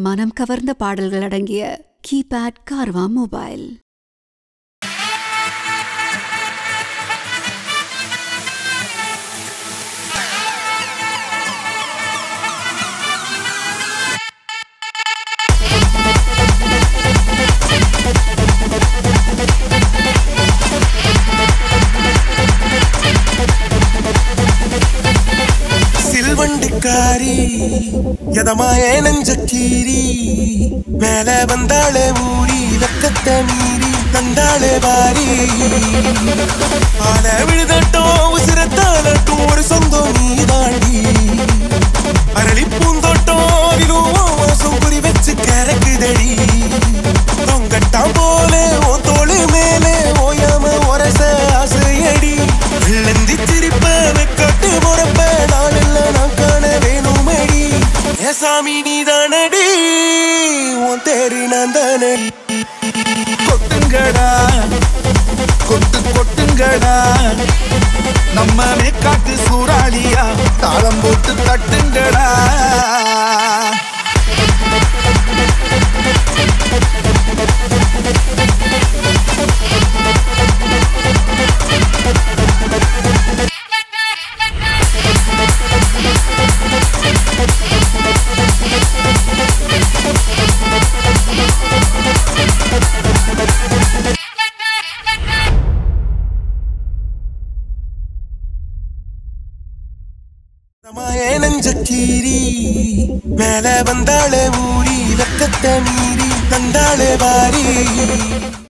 மனம் கவர்ந்த பாடல்கள் அடங்கிய கீபேட் கார்வா மொபைல். சில்வண்டுக்காரி எதமாய நெஞ்ச கீரி மேல வந்தாளே ஊரி வெக்கத்தை மீறி தந்தாளே வாரி. ஆன சாமி நீ தானடி உன் தேரி நந்தனடி கொட்டுங்கடா. கொட்டு கொட்டுங்கடா. நம்ம காட்டு சூறாளியா. தாளம் போட்டு தட்டு மாய நெஞ்ச கீரி மேல வந்தாளே ஊரி வெக்கத்தை மீறி தந்தாளே வாரி